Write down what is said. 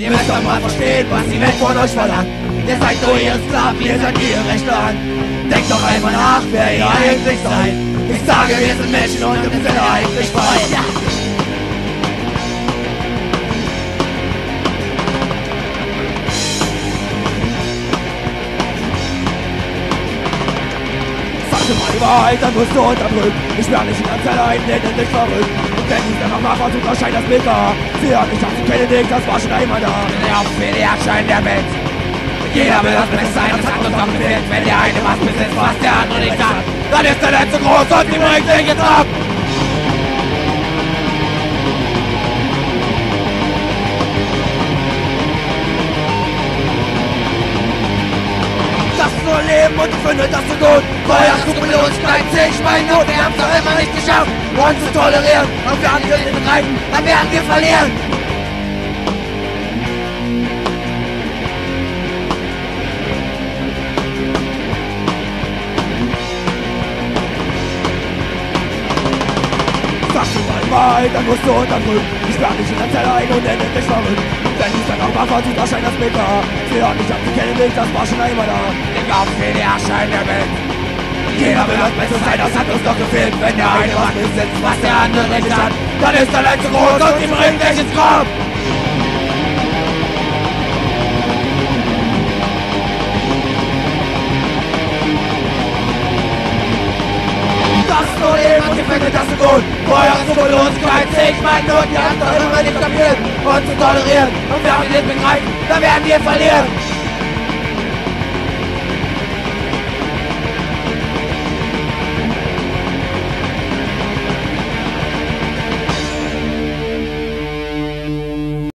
Ihr müsst doch mal verstehen, was die Welt von euch verlangt. Ihr seid nur ihre Sklaven, ihr seid ihre Rechte an. Denkt doch einfach nach, wer ihr eigentlich seid. Ich sage, wir sind Menschen und wir sind eigentlich frei. Wahrheit, dann wirst du unterdrückt. Ich werde nicht die ganze allein, nenne dich verrückt. Und wenn du dann noch versucht, erscheint das da. Sie hat nicht, sie kennen dich, das war schon einmal da. Der auf für die Erscheinen der Welt. Jeder will das Beste hat uns doch gefehlt. Wenn der eine was besitzt, was der andere nicht hat, dann ist der letzte groß und die bringt sich jetzt ab. Nur Leben und ich finde das so gut. Feuer, Skrupellosigkeit, sehe ich meinen Not. Wir haben es doch immer nicht geschafft, uns zu tolerieren. Und wir den reiten, dann werden wir verlieren. Sag du mal Wahrheit, dann musst du unterdrückt. Ich sperr dich in der Zelle ein und nenne dich verrückt. Wenn auch mal versucht, erscheint das Bild da. Sie mich ab, sie kennen dich, das war schon einmal da. Ich auf für die Erscheinen der Welt. Jeder will das Beste sein, das hat uns doch gefehlt. Wenn der eine was besitzt, was der andere nicht hat, dann ist der letzte groß und die bringt dich ins und finde das so gut. Feuer, Skrupellosigkeit, sehe ich meinen Not, die doch immer nicht kapiert, uns zu tolerieren. Und wenn wir nicht begreifen, dann werden wir verlieren.